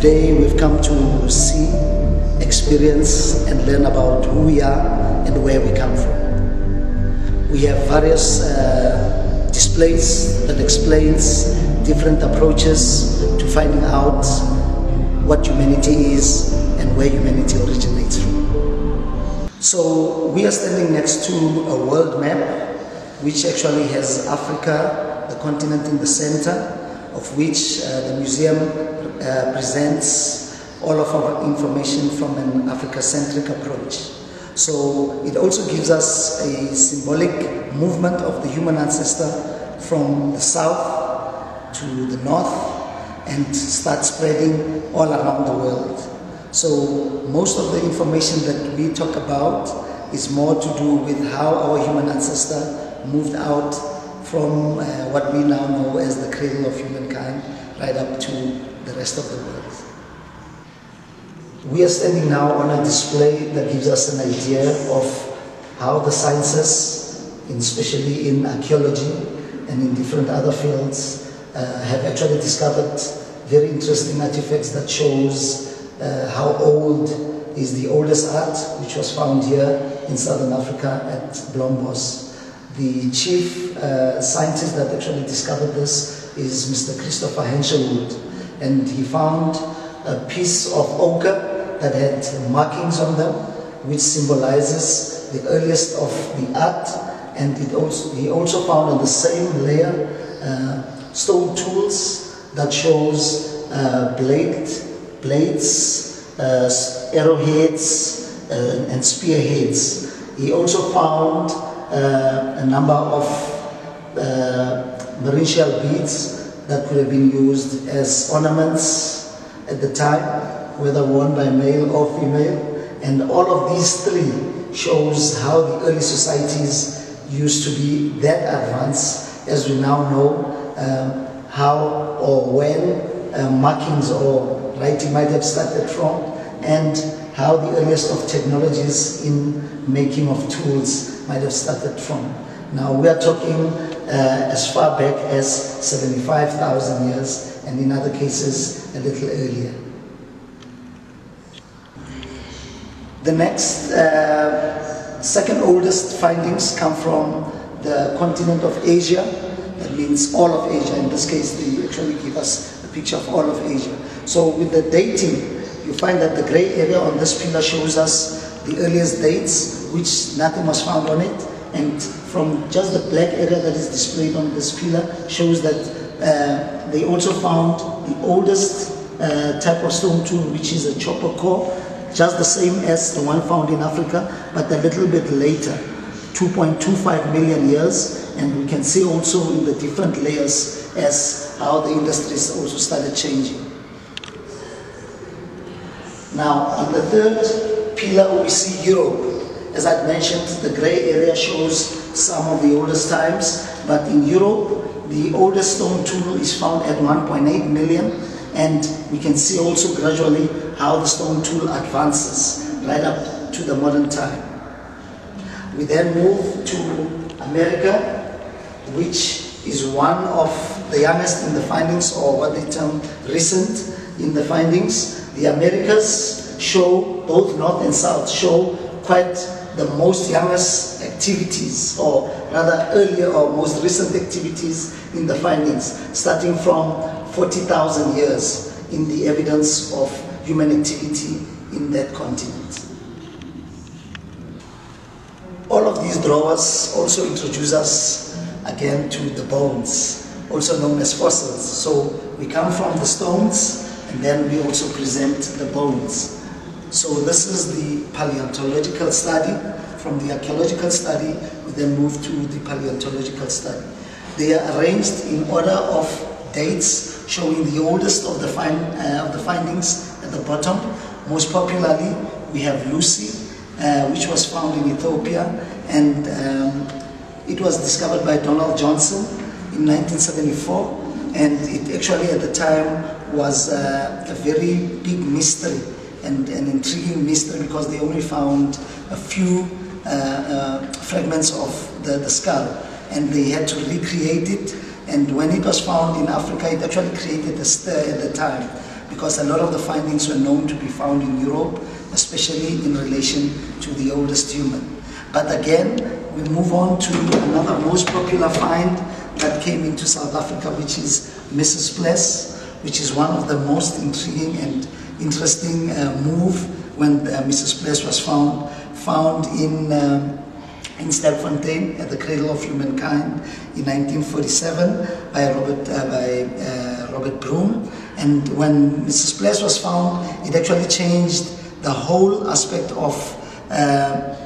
today we've come to see, experience and learn about who we are and where we come from. We have various uh, displays that explains different approaches to finding out what humanity is and where humanity originates from. So we are standing next to a world map which actually has Africa, the continent in the center, of which uh, the museum uh, presents all of our information from an Africa-centric approach. So it also gives us a symbolic movement of the human ancestor from the south to the north and start spreading all around the world. So most of the information that we talk about is more to do with how our human ancestor moved out from uh, what we now know as the cradle of humankind right up to the rest of the world. We are standing now on a display that gives us an idea of how the sciences, especially in archaeology and in different other fields, uh, have actually discovered very interesting artifacts that shows uh, how old is the oldest art, which was found here in southern Africa at Blombos. The chief uh, scientist that actually discovered this is Mr. Christopher Henshilwood, and he found a piece of ochre that had markings on them, which symbolizes the earliest of the art, and also, he also found on the same layer uh, stone tools that shows uh, blade blades, uh, arrowheads, uh, and spearheads. He also found uh, a number of shell beads that could have been used as ornaments at the time, whether worn by male or female. And all of these three shows how the early societies used to be that advanced as we now know um, how or when uh, markings or writing might have started from and how the earliest of technologies in making of tools might have started from. Now we are talking as far back as 75,000 years and in other cases a little earlier. The next uh, second oldest findings come from the continent of Asia. That means all of Asia. In this case, they actually give us a picture of all of Asia. So with the dating, you find that the gray area on this pillar shows us the earliest dates, which nothing was found on it. And from just the black area that is displayed on this pillar shows that uh, they also found the oldest uh, type of stone tool, which is a chopper core, just the same as the one found in Africa, but a little bit later, 2.25 million years. And we can see also in the different layers as how the industries also started changing. Now, on the third pillar, we see Europe. As I've mentioned, the gray area shows some of the oldest times, but in Europe, the oldest stone tool is found at 1.8 million, and we can see also gradually how the stone tool advances right up to the modern time. We then move to America, which is one of the youngest in the findings, or what they term recent in the findings. The Americas show, both North and South, show quite the most youngest activities, or rather earlier or most recent activities in the findings, starting from 40,000 years in the evidence of human activity in that continent. All of these drawers also introduce us again to the bones, also known as fossils. So we come from the stones and then we also present the bones. So this is the paleontological study. From the archaeological study, we then move to the paleontological study. They are arranged in order of dates, showing the oldest of the, find, uh, of the findings at the bottom. Most popularly, we have Lucy, uh, which was found in Ethiopia, and um, it was discovered by Donald Johanson in 1974, and it actually at the time was uh, a very big mystery and an intriguing mystery because they only found a few uh, uh, fragments of the, the skull. and they had to recreate it. And when it was found in Africa, it actually created a stir at the time because a lot of the findings were known to be found in Europe, especially in relation to the oldest human. But again, we move on to another most popular find that came into South Africa, which is Mrs. Ples, which is one of the most intriguing and interesting uh, move when uh, Mrs. Ples was found, found in um, in Sterkfontein at the Cradle of Humankind in 1947 by Robert, uh, by, Robert Broom. And when Mrs. Ples was found, it actually changed the whole aspect of uh,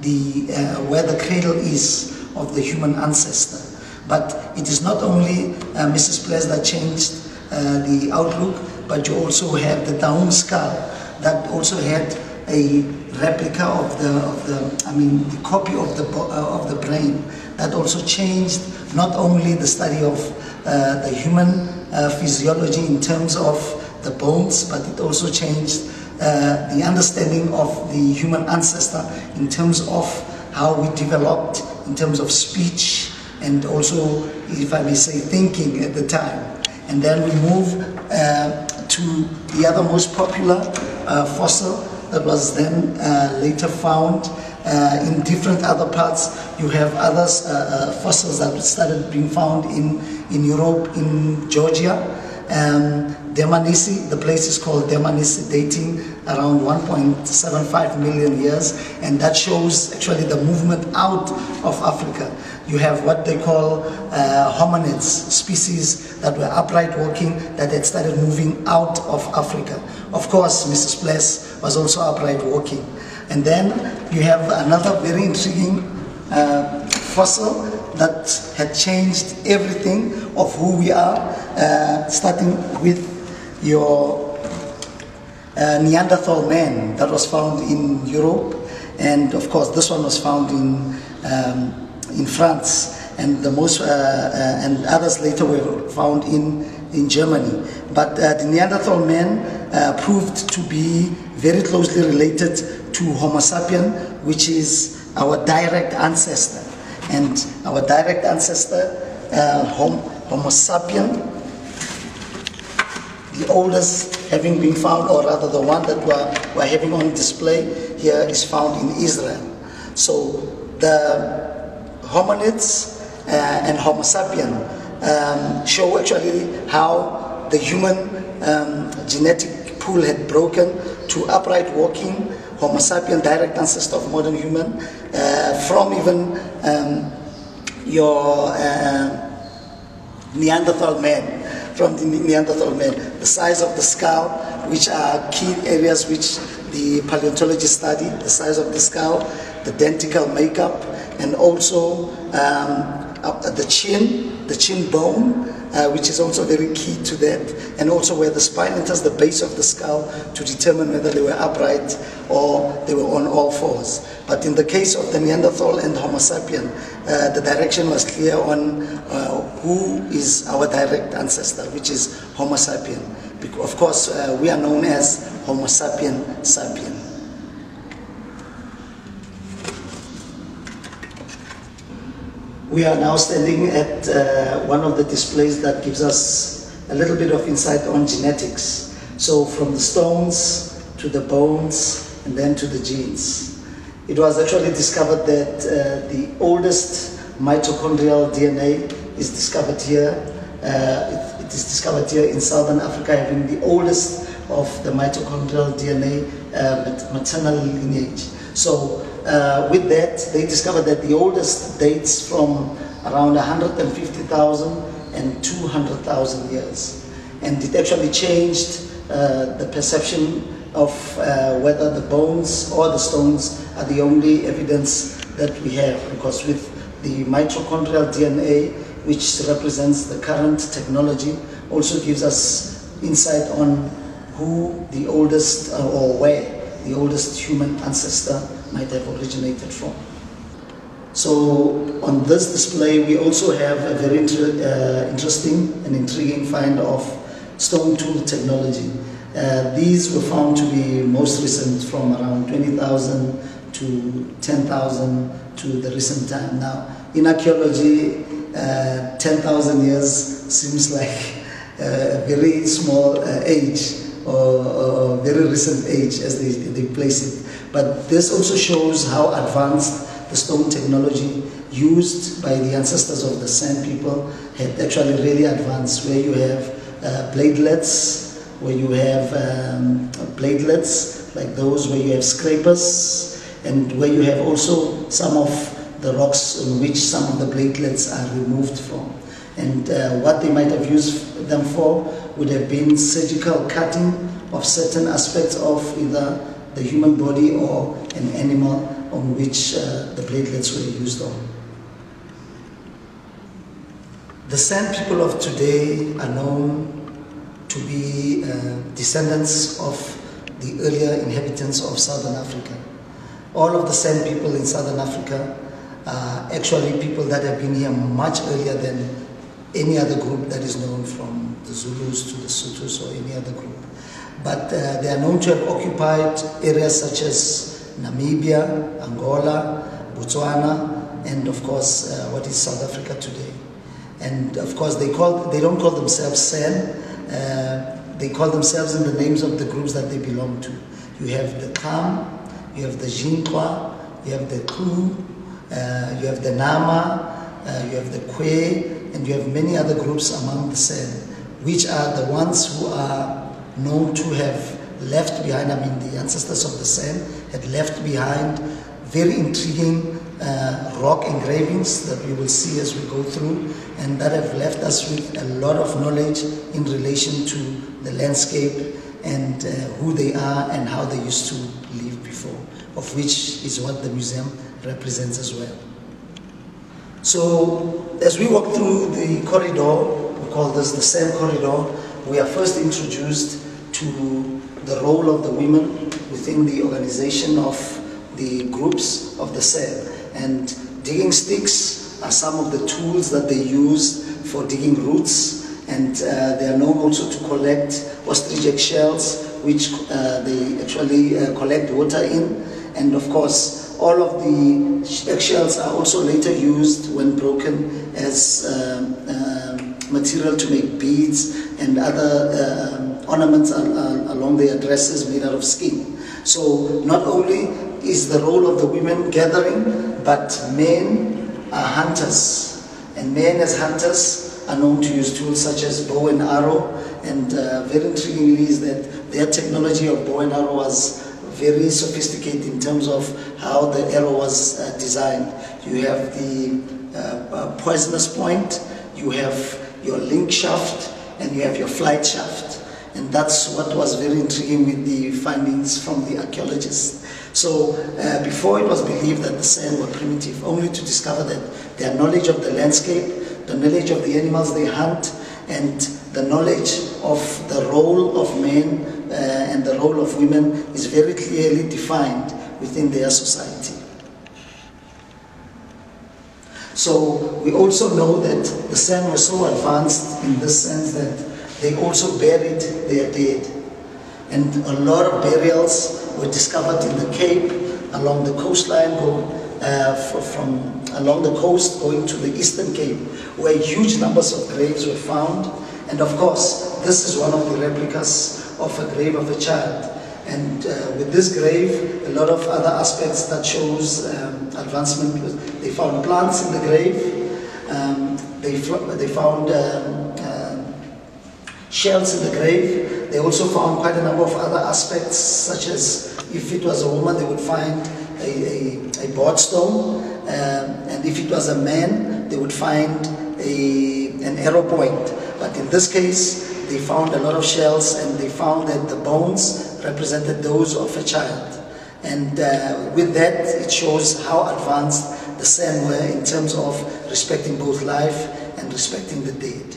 the, uh, where the cradle is of the human ancestor. But it is not only uh, Mrs. Ples that changed the outlook, but you also have the Taung skull that also had a replica of the, of the I mean, the copy of the, uh, of the brain that also changed not only the study of uh, the human uh, physiology in terms of the bones, but it also changed uh, the understanding of the human ancestor in terms of how we developed in terms of speech and also, if I may say, thinking at the time. And then we move uh, to the other most popular uh, fossil that was then uh, later found uh, in different other parts. You have other uh, fossils that started being found in, in Europe, in Georgia. Um, Dmanisi, the place is called Demanisi dating around 1.75 million years, and that shows actually the movement out of Africa. You have what they call uh, hominids, species that were upright walking that had started moving out of Africa. Of course, Mrs. Ples was also upright walking. And then you have another very intriguing uh, fossil that had changed everything of who we are, uh, starting with your uh, Neanderthal man that was found in Europe, and of course this one was found in um, in France, and the most uh, uh, and others later were found in in Germany. But uh, the Neanderthal man uh, proved to be very closely related to Homo sapien, which is our direct ancestor, and our direct ancestor, uh, Homo sapien the oldest having been found, or rather the one that we're, we're having on display here is found in Israel. So the hominids uh, and Homo sapien um, show actually how the human um, genetic pool had broken to upright walking, Homo sapien, direct ancestor of modern human, uh, from even um, your uh, Neanderthal man from the Neanderthal man. The size of the skull, which are key areas which the paleontologists study, the size of the skull, the dentical makeup, and also um, the chin, the chin bone, uh, which is also very key to that, and also where the spine enters the base of the skull to determine whether they were upright or they were on all fours. But in the case of the Neanderthal and Homo sapien, uh, the direction was clear on uh, who is our direct ancestor, which is Homo sapien. Because, Of course, uh, we are known as Homo sapien sapien. We are now standing at uh, one of the displays that gives us a little bit of insight on genetics. So from the stones to the bones and then to the genes. It was actually discovered that uh, the oldest mitochondrial DNA is discovered here. Uh, it, it is discovered here in southern Africa having the oldest of the mitochondrial DNA uh, maternal lineage. So uh, with that, they discovered that the oldest dates from around 150,000 and 200,000 years. And it actually changed uh, the perception of uh, whether the bones or the stones are the only evidence that we have. Because with the mitochondrial DNA, which represents the current technology, also gives us insight on who the oldest uh, or where the oldest human ancestor might have originated from. So on this display we also have a very inter uh, interesting and intriguing find of stone tool technology. Uh, these were found to be most recent from around 20,000 to 10,000 to the recent time now. in archaeology, uh, 10,000 years seems like a very small uh, age or, or, very recent age as they, they place it. But this also shows how advanced the stone technology used by the ancestors of the San people had actually really advanced, where you have uh, bladelets, where you have um, bladelets like those where you have scrapers, and where you have also some of the rocks on which some of the bladelets are removed from. And uh, what they might have used them for would have been surgical cutting of certain aspects of either the human body or an animal on which uh, the bladelets were used on. The San people of today are known to be uh, descendants of the earlier inhabitants of Southern Africa. All of the San people in Southern Africa are actually people that have been here much earlier than any other group that is known from the Zulus to the Sothos or any other group. But uh, they are known to have occupied areas such as Namibia, Angola, Botswana, and of course uh, what is South Africa today. And of course they, call, they don't call themselves San, uh, they call themselves in the names of the groups that they belong to. You have the Kam, you have the Jinqua, you have the Ku, uh, you have the Nama, uh, you have the Kwe, and you have many other groups among the San, which are the ones who are known to have left behind, I mean the ancestors of the San had left behind very intriguing uh, rock engravings that we will see as we go through and that have left us with a lot of knowledge in relation to the landscape and uh, who they are and how they used to live before, of which is what the museum represents as well. So as we walk through the corridor, we call this the San corridor, we are first introduced to the role of the women within the organization of the groups of the San. And digging sticks are some of the tools that they use for digging roots and uh, they are known also to collect ostrich egg shells which uh, they actually uh, collect water in and of course all of the eggshells are also later used when broken as um, um, material to make beads and other uh, ornaments along their dresses made out of skin. So not only is the role of the women gathering, but men are hunters. And men as hunters are known to use tools such as bow and arrow. And uh, very intriguingly is that their technology of bow and arrow was very sophisticated in terms of how the arrow was uh, designed. You have the uh, uh, poisonous point, you have your link shaft, and you have your flight shaft. And that's what was very intriguing with the findings from the archaeologists. So uh, before it was believed that the San were primitive, only to discover that their knowledge of the landscape, the knowledge of the animals they hunt, and the knowledge of the role of men uh, and the role of women is very clearly defined within their society. So we also know that the San were so advanced in the sense that they also buried their dead. And a lot of burials were discovered in the Cape, along the coastline, uh, from along the coast going to the Eastern Cape, where huge numbers of graves were found. And of course, this is one of the replicas of a grave of a child. And uh, with this grave, a lot of other aspects that shows um, advancement. They found plants in the grave. Um, they, they found um, uh, shells in the grave. They also found quite a number of other aspects, such as if it was a woman, they would find a, a, a bored stone. Um, and if it was a man, they would find a, an arrow point. But in this case, they found a lot of shells and they found that the bones represented those of a child. And uh, with that, it shows how advanced the San were in terms of respecting both life and respecting the dead.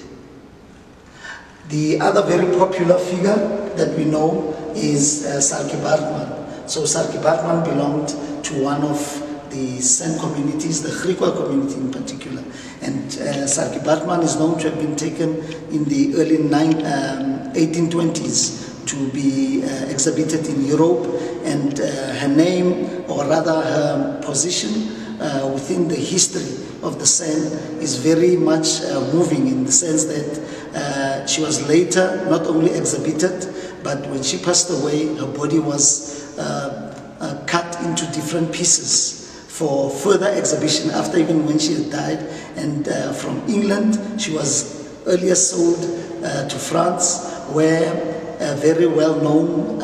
The other very popular figure that we know is uh, Saartjie Baartman. So Saartjie Baartman belonged to one of the San communities, the Griqua community in particular. And uh, Saartjie Baartman is known to have been taken in the early nine, um, 1820s to be uh, exhibited in Europe and uh, her name or rather her position uh, within the history of the San is very much uh, moving in the sense that uh, she was later not only exhibited, but when she passed away, her body was uh, uh, cut into different pieces for further exhibition after even when she had died. And uh, from England, she was earlier sold to France, where a very well-known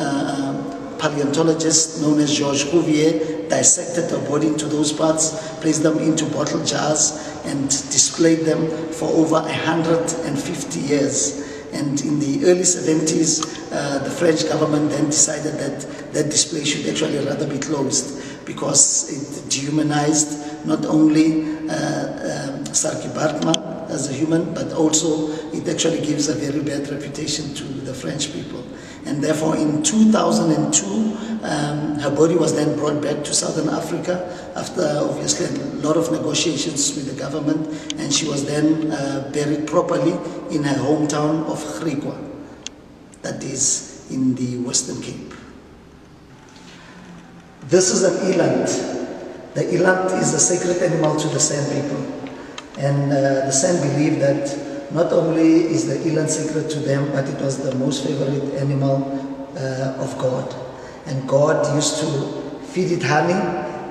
paleontologist known as Georges Cuvier dissected the body into those parts, placed them into bottle jars, and displayed them for over 150 years. And in the early 70s, uh, the French government then decided that that display should actually rather be closed because it dehumanized not only uh, um, Saartjie Baartman as a human, but also it actually gives a very bad reputation to the French people. And therefore, in 2002, um, her body was then brought back to Southern Africa after obviously a lot of negotiations with the government, and she was then uh, buried properly in her hometown of Griqua, that is in the Western Cape. This is an eland. The eland is a sacred animal to the San people, and uh, the San believe that not only is the eland sacred to them, but it was the most favorite animal uh, of God. And God used to feed it honey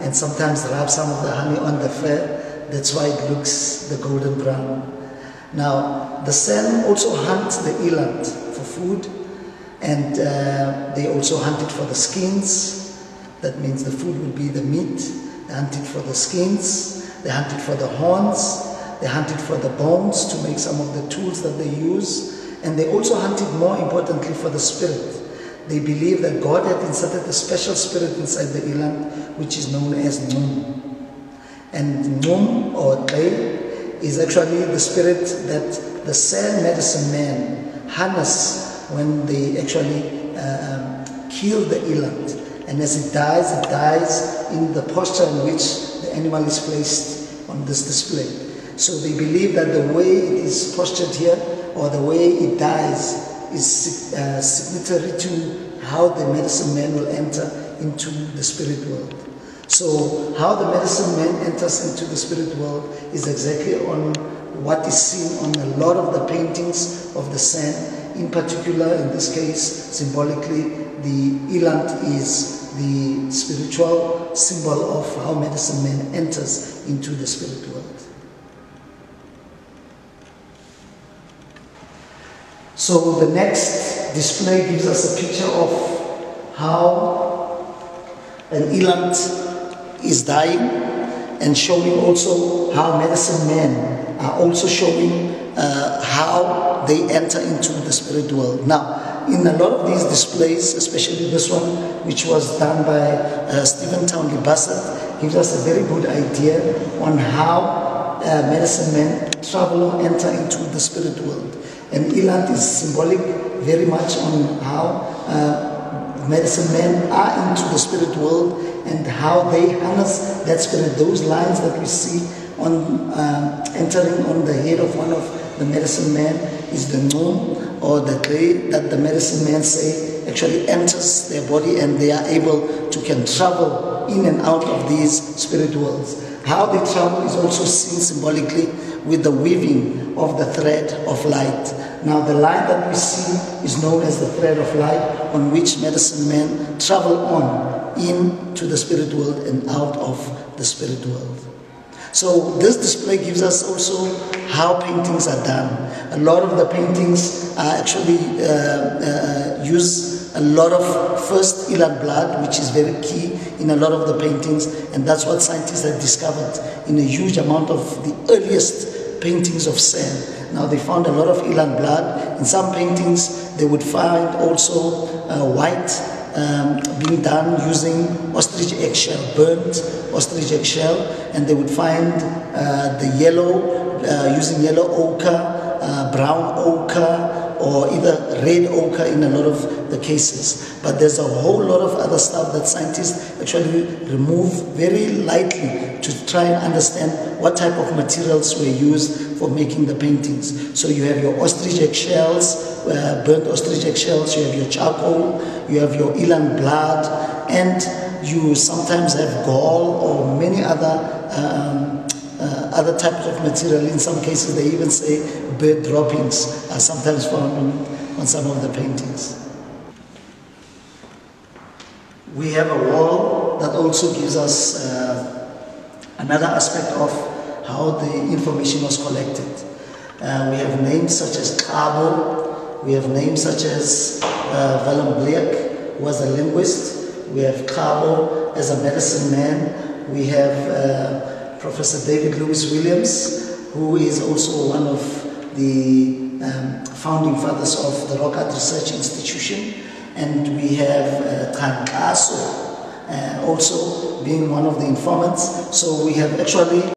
and sometimes rub some of the honey on the fur. That's why it looks the golden brown. Now, the San also hunt the eland for food and uh, they also hunt it for the skins. That means the food would be the meat. They hunt it for the skins. They hunt it for the horns. They hunted for the bones to make some of the tools that they use. And they also hunted more importantly for the spirit. They believe that God had inserted a special spirit inside the eland, which is known as Num. And Num or Tay is actually the spirit that the San medicine man harness when they actually uh, um, kill the eland. And as it dies, it dies in the posture in which the animal is placed on this display. So they believe that the way it is postured here or the way it dies is uh, signatory to how the medicine man will enter into the spirit world. So how the medicine man enters into the spirit world is exactly on what is seen on a lot of the paintings of the San. In particular, in this case, symbolically, the eland is the spiritual symbol of how medicine man enters into the spirit world. So the next display gives us a picture of how an eland is dying and showing also how medicine men are also showing uh, how they enter into the spirit world. Now, in a lot of these displays, especially this one, which was done by uh, Stephen Townley Bassett, gives us a very good idea on how uh, medicine men travel or enter into the spirit world. And eland is symbolic very much on how uh, medicine men are into the spirit world and how they harness that spirit. Those lines that we see on uh, entering on the head of one of the medicine men is the Num or the clay that the medicine men say actually enters their body and they are able to can travel in and out of these spirit worlds. How they travel is also seen symbolically with the weaving of the thread of light. Now the light that we see is known as the thread of light on which medicine men travel on into the spirit world and out of the spirit world. So this display gives us also how paintings are done. A lot of the paintings are actually uh, uh, use a lot of first eland blood, which is very key in a lot of the paintings, and that's what scientists have discovered in a huge amount of the earliest paintings of sand. Now they found a lot of eland blood. In some paintings, they would find also uh, white um, being done using ostrich eggshell, burnt ostrich eggshell, and they would find uh, the yellow, uh, using yellow ochre, uh, brown ochre, or either red ochre in a lot of the cases. But there's a whole lot of other stuff that scientists actually remove very lightly to try and understand what type of materials were used for making the paintings. So you have your ostrich eggshells, uh, burnt ostrich eggshells, you have your charcoal, you have your eland blood, and you sometimes have gall or many other um, uh, other types of material. In some cases, they even say bird droppings are sometimes found on, on some of the paintings. We have a wall that also gives us uh, another aspect of how the information was collected. Uh, we have names such as Kabbo, we have names such as uh, who was a linguist, we have Kabbo as a medicine man, we have uh, Professor David Lewis Williams, who is also one of the um, founding fathers of the Rock Art Research Institution, and we have uh, Tankaso, uh, also being one of the informants. So we have actually